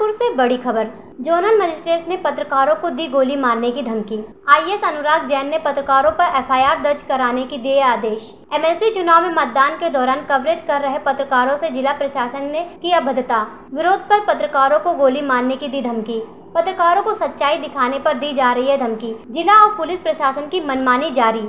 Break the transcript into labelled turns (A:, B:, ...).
A: कानपुर से बड़ी खबर। जोनल मजिस्ट्रेट ने पत्रकारों को दी गोली मारने की धमकी। आईएएस अनुराग जैन ने पत्रकारों पर एफआईआर दर्ज कराने की दिए आदेश। एमएलसी चुनाव में मतदान के दौरान कवरेज कर रहे पत्रकारों से जिला प्रशासन ने की अभद्रता। विरोध पर पत्रकारों को गोली मारने की दी धमकी। पत्रकारों को सच्चाई दिखाने पर दी जा रही है धमकी। जिला और पुलिस प्रशासन की मनमानी जारी।